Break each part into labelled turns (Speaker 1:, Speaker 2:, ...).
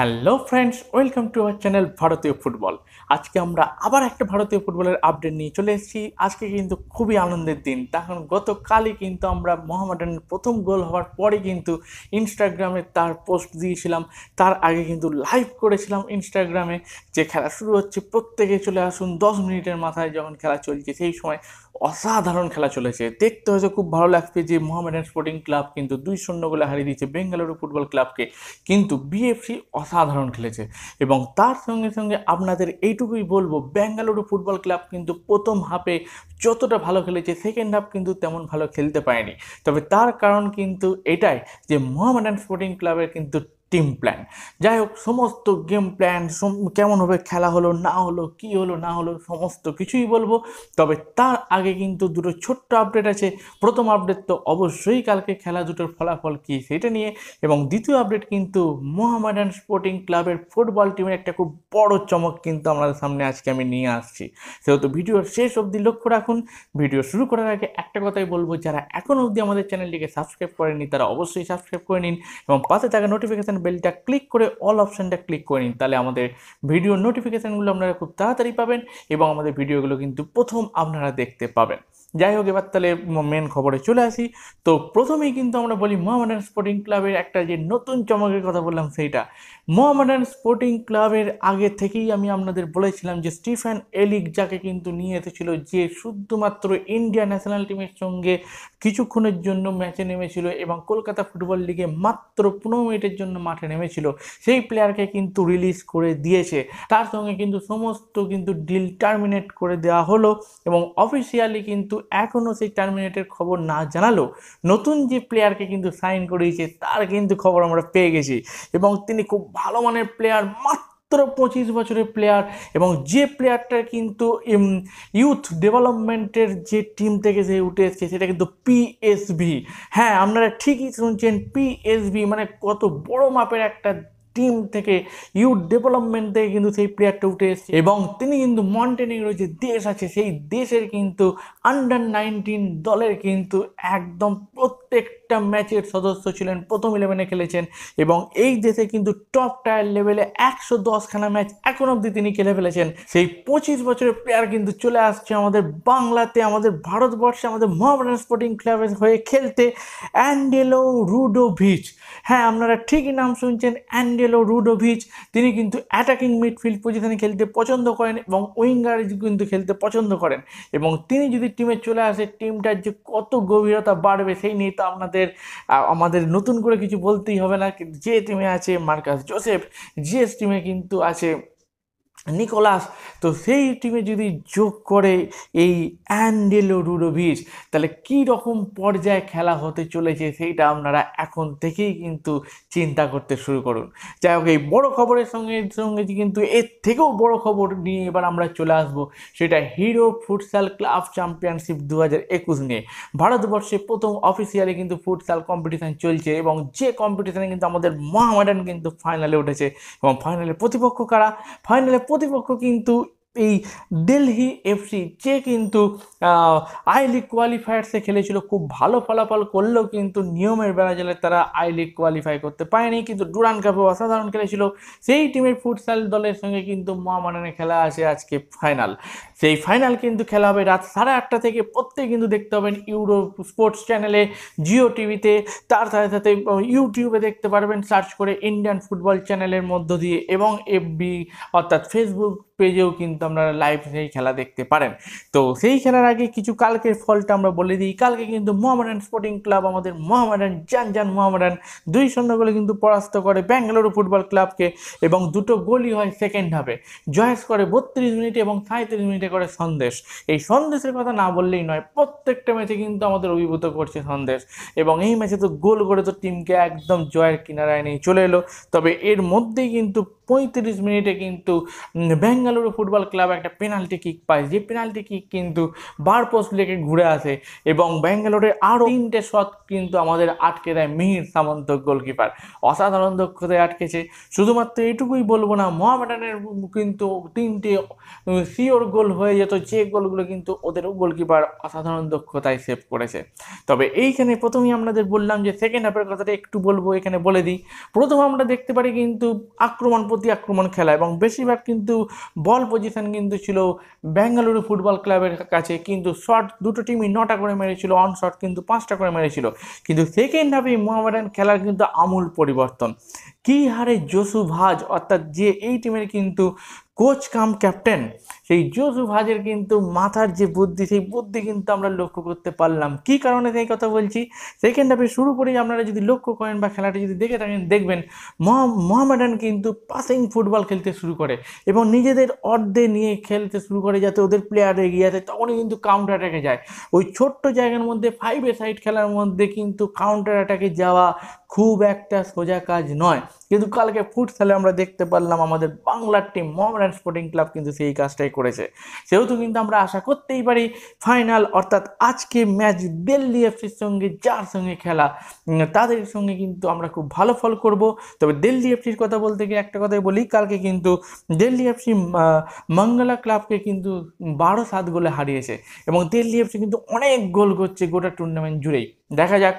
Speaker 1: Hello friends, welcome to our channel ভারতীয় football. আজকে আমরা আবার একটা ভারতীয় ফুটবলের আপডেট নিয়ে চলে এসেছি। আজকে কিন্তু খুবই আনন্দের দিন। তখন গতকালই কিন্তু আমরা মোহামেডানের প্রথম গোল হওয়ার পরে কিন্তু ইনস্টাগ্রামে তার পোস্ট দিয়েছিলাম। তার আগে কিন্তু লাইভ করেছিলাম ইনস্টাগ্রামে, যে খেলা শুরু হচ্ছে প্রত্যেকে চলে আসুন দশ মিনিটের মাথায় যখন খেলা চলছে, সেই সময় অসাধারণ খেলা চলেছে। দেখতে হয়তো খুব ভালো লাগছে যে মোহামেডান স্পোর্টিং ক্লাব কিন্তু দুই শূন্য গোলে হারিয়ে দিয়েছে বেঙ্গালুরু ফুটবল ক্লাবকে। কিন্তু বিএফসি অসাধারণ খেলেছে। এবং তার সঙ্গে সঙ্গে আপনাদের এইটুকুই বলব বেঙ্গালুরু ফুটবল ক্লাব কিন্তু প্রথম হাফে যতটা ভালো খেলেছে সেকেন্ড হাফ কিন্তু তেমন ভালো খেলতে পারেনি। তবে তার কারণ কিন্তু এটাই যে মোহামেডান স্পোর্টিং ক্লাবের কিন্তু টিম প্ল্যান যাই হোক সমস্ত গেম প্ল্যান কেমনভাবে খেলা হলো, না হলো, কি হলো, না হলো, সমস্ত কিছুই বলব। তবে তার আগে কিন্তু দুটো ছোট্ট আপডেট আছে। প্রথম আপডেট তো অবশ্যই কালকে খেলা দুটোর ফলাফল কী সেটা নিয়ে। এবং দ্বিতীয় আপডেট কিন্তু মোহামেডান স্পোর্টিং ক্লাবের ফুটবল টিমের একটা খুব বড় চমক কিন্তু আমাদের সামনে আজকে আমি নিয়ে আসছি। সেহেতু ভিডিওর শেষ অবধি লক্ষ্য রাখুন। ভিডিও শুরু করার আগে একটা কথাই বলব, যারা এখনও অবধি আমাদের চ্যানেলটিকে সাবস্ক্রাইব করেনি তারা অবশ্যই সাবস্ক্রাইব করে নিন। এবং পাশে থাকা নোটিফিকেশান বেলটা ক্লিক করে অল অপশানটা ক্লিক করে নিন। তাহলে আমাদের ভিডিও নোটিফিকেশানগুলো আপনারা খুব তাড়াতাড়ি পাবেন এবং আমাদের ভিডিওগুলো কিন্তু প্রথম আপনারা দেখতে পাবেন। যাই হোক এবার তাহলে মেন খবরে চলে আসি। তো প্রথমেই কিন্তু আমরা বলি মোহামেডান স্পোর্টিং ক্লাবের একটা যে নতুন চমকের কথা বললাম, সেইটা। মোহামেডান স্পোর্টিং ক্লাবের আগে থেকেই আমি আপনাদের বলেছিলাম যে, স্টিফেন এলিক যাকে কিন্তু নিয়ে এসেছিল, যে শুধুমাত্র ইন্ডিয়া ন্যাশনাল টিমের সঙ্গে কিছুক্ষণের জন্য ম্যাচে নেমেছিল এবং কলকাতা ফুটবল লিগে মাত্র পনেরো মিনিটের জন্য মাঠে নেমেছিল, সেই প্লেয়ারকে কিন্তু রিলিজ করে দিয়েছে। তার সঙ্গে কিন্তু সমস্ত কিন্তু ডিল টার্মিনেট করে দেওয়া হলো এবং অফিসিয়ালি কিন্তু এখনও সেই টার্মিনেটের খবর না জানালো নতুন যে প্লেয়ারকে কিন্তু সাইন করিয়েছে, তার কিন্তু খবর আমরা পেয়ে গেছি। এবং তিনি খুব ভালো মানের প্লেয়ার মাত্র পঁচিশ বছরের প্লেয়ার এবং যে প্লেয়ারটা কিন্তু ইউথ ডেভেলপমেন্টের যে টিম থেকে সে উঠে এসছে, সেটা কিন্তু পিএসভি হ্যাঁ আপনারা ঠিকই শুনছেন পিএসভি মানে কত বড় মাপের একটা টিম থেকে ইউথ ডেভেলপমেন্ট থেকে কিন্তু সেই প্লেয়ারটা উঠে এসেছে। এবং তিনি কিন্তু মন্টেনিগ্রো যে দেশ আছে, সেই দেশের কিন্তু আন্ডার নাইনটিন দলের কিন্তু একদম প্রত্যেকটা ম্যাচের সদস্য ছিলেন, প্রথম ইলেভেনে খেলেছেন এবং এই দেশে কিন্তু টপ টায়ার লেভেলে একশো দশখানা ম্যাচ এখন অবধি তিনি খেলে ফেলেছেন। সেই পঁচিশ বছরের প্লেয়ার কিন্তু চলে আসছে আমাদের বাংলাতে, আমাদের ভারতবর্ষে, আমাদের মোহামেডান স্পোর্টিং ক্লাবের হয়ে খেলতে অ্যান্ডেলো রুডোভিচ হ্যাঁ আপনারা ঠিকই নাম শুনছেন অ্যান্ডেলো রুডোভিচ তিনি কিন্তু অ্যাটাকিং মিডফিল্ড পজিশনে খেলতে পছন্দ করেন এবং উইঙ্গার কিন্তু খেলতে পছন্দ করেন। এবং তিনি যদি টিমে চলে আসে টিমটার যে কত গভীরতা বাড়বে সেই নিয়ে তো আপনাদের আমাদের নতুন করে কিছু বলতেই হবে না। যে টিমে আছে মার্কাস জোসেফ জিএস টিমে কিন্তু আছে নিকোলাস, তো সেই টিমে যদি যোগ করে এই অ্যান্ডেলো রুডোভিচ, তাহলে কী রকম পর্যায়ে খেলা হতে চলেছে সেইটা আপনারা এখন থেকেই কিন্তু চিন্তা করতে শুরু করুন। যাই হোক, এই বড়ো খবরের সঙ্গে সঙ্গে কিন্তু এর থেকেও বড় খবর নিয়ে এবার আমরা চলে আসব, সেটা হিরো ফুটসাল ক্লাব চ্যাম্পিয়নশিপ দু হাজার একুশ নিয়ে। ভারতবর্ষে প্রথম অফিসিয়ালি কিন্তু ফুটসাল কম্পিটিশান চলছে এবং যে কম্পিটিশানে কিন্তু আমাদের মহামেডান কিন্তু ফাইনালে উঠেছে। এবং ফাইনালে প্রতিপক্ষ কারা? ফাইনালে প্রতিপক্ষ কিন্তু এই দিল্লি এফসি, যে কিন্তু আই লিগ কোয়ালিফায়ার্সে খেলেছিল, খুব ভালো ফলাফল করলেও কিন্তু নিয়মের বেড়াজালে তারা আই লিগ কোয়ালিফাই করতে পারেনি। কিন্তু ডুরান কাপে অসাধারণ খেলেছিল। সেই টিমের ফুটসাল দলের সঙ্গে কিন্তু মহামারানে খেলা আছে আজকে ফাইনাল সেই ফাইনাল কিন্তু খেলা হবে রাত সাড়ে আটটা থেকে। প্রত্যেক কিন্তু দেখতে পাবেন ইউরো স্পোর্টস চ্যানেলে জিও টিভিতে তার সাথে সাথে ইউটিউবে দেখতে পারবেন সার্চ করে ইন্ডিয়ান ফুটবল চ্যানেলের মধ্য দিয়ে। এবং এফবি অর্থাৎ ফেসবুক পেজেও কিন্তু আপনারা লাইভ সেই খেলা দেখতে পারেন। তো সেই খেলার আগে কিছু কালকের ফলটা আমরা বলে দিই। কালকে কিন্তু মোহামেডান স্পোর্টিং ক্লাব আমাদের মোহামেডান জান জান মোহামেডান দুই শূন্য গোলে কিন্তু পরাস্ত করে ব্যাঙ্গালুরু ফুটবল ক্লাবকে এবং দুটো গোলই হয় সেকেন্ড হাফে জয়েস করে বত্রিশ মিনিটে এবং সাঁত্রিশ মিনিটে করে সন্দেশ। এই সন্দেশের কথা না বললেই নয়, প্রত্যেকটা ম্যাচে কিন্তু আমাদের অভিভূত করছে সন্দেশ। এবং এই ম্যাচে তো গোল করে তো টিমকে একদম জয়ের কিনারায় নিয়ে চলে এলো। তবে এর মধ্যেই কিন্তু পঁয়ত্রিশ মিনিটে কিন্তু বেঙ্গালুরু ফুটবল ক্লাব একটা পেনাল্টি কিক পায়। যে পেনাল্টি কিক কিন্তু বার পোস্ট লেগে ঘুরে আসে এবং ব্যাঙ্গালোরের আরও তিনটে শট কিন্তু আমাদের আটকে দেয় মিহির সামন্ত গোলকিপার। অসাধারণ দক্ষতায় আটকেছে। শুধুমাত্র এটুকুই বলব না, মোহামেডানের কিন্তু তিনটে সিওর গোল হয়ে যেত, যে গোলগুলো কিন্তু ওদের গোলকিপার অসাধারণ দক্ষতায় সেভ করেছে। তবে এইখানে প্রথমেই আপনাদের বললাম যে সেকেন্ড হাফের কথাটা একটু বলব, এখানে বলে দিই। প্রথম আমরা দেখতে পারি কিন্তু আক্রমণ প্রতি আক্রমণ খেলা এবং বেশিরভাগ কিন্তু বল পজিশন কিন্তু ছিল ব্যাঙ্গালুরু ফুটবল ক্লাবের কাছে। কিন্তু শট দুটো টিমই নটা করে মেরেছিল অন শট কিন্তু পাঁচটা করে মেরেছিল। কিন্তু সেকেন্ড হাফে মোহামেডান খেলার কিন্তু আমূল পরিবর্তন। কী হারে জসু ভাজ, অর্থাৎ যে এই টিমের কিন্তু কোচ কাম ক্যাপ্টেন। সেই জসু ভাজের কিন্তু মাথার যে বুদ্ধি, সেই বুদ্ধি কিন্তু আমরা লক্ষ্য করতে পারলাম। কি কারণে সেই কথা বলছি? সেকেন্ড হাফে শুরু করেই আপনারা যদি লক্ষ্য করেন বা খেলাটি যদি দেখে থাকেন, দেখবেন মহা- মোহামেডান কিন্তু পাসিং ফুটবল খেলতে শুরু করে এবং নিজেদের অর্ধে নিয়ে খেলতে শুরু করে যাতে ওদের প্লেয়ার এগিয়ে যায় তখনই কিন্তু কাউন্টার অ্যাটাকে যায়। ওই ছোট্ট জায়গার মধ্যে ফাইভ এ সাইড খেলার মধ্যে কিন্তু কাউন্টার অ্যাটাকে যাওয়া খুব একটা সোজা কাজ নয়। কিন্তু কালকে ফুটসালে আমরা দেখতে পারলাম আমাদের বাংলার টিম মোহামেডান স্পোর্টিং ক্লাব কিন্তু সেই কাজটাই করেছে। সেহেতু কিন্তু আমরা আশা করতেই পারি ফাইনাল অর্থাৎ আজকে ম্যাচ দিল্লি এফসির সঙ্গে, যার সঙ্গে খেলা তাদের সঙ্গে কিন্তু আমরা খুব ভালো ফল করব। তবে দিল্লি এফসির কথা বলতে গিয়ে একটা কথাই বলি, কালকে কিন্তু দিল্লি এফসি মঙ্গলা ক্লাবকে কিন্তু বারো সাত গোলে হারিয়েছে। এবং দিল্লি এফসি কিন্তু অনেক গোল করছে গোটা টুর্নামেন্ট জুড়েই। দেখা যাক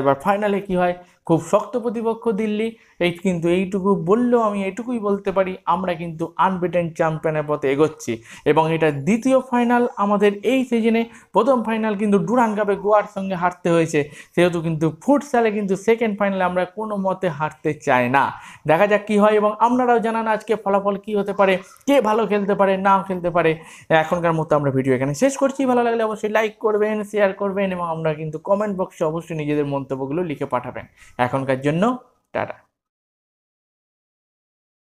Speaker 1: এবার ফাইনালে কি হয়। খুব শক্ত প্রতিপক্ষ দিল্লি, এই কিন্তু এইটুকু বললেও আমি এটুকুই বলতে পারি, আমরা কিন্তু আনবিটেন চ্যাম্পিয়নের পথে এগোচ্ছি। এবং এটা দ্বিতীয় ফাইনাল আমাদের এই সিজনে প্রথম ফাইনাল কিন্তু ডুরান কাপে গোয়ার সঙ্গে হারতে হয়েছে। সেহেতু কিন্তু ফুটসালে কিন্তু সেকেন্ড ফাইনালে আমরা কোনো মতে হারতে চাই না। দেখা যাক কী হয় এবং আপনারাও জানান আজকে ফলাফল কী হতে পারে, কে ভালো খেলতে পারে, নাও খেলতে পারে। এখনকার মতো আমরা ভিডিও এখানে শেষ করছি। ভালো লাগলে অবশ্যই লাইক করবেন শেয়ার করবেন এবং আমরা কিন্তু কমেন্ট বক্সে অবশ্যই নিজেদের মন্তব্যগুলো লিখে পাঠাবেন। এখনকার জন্য টাটা।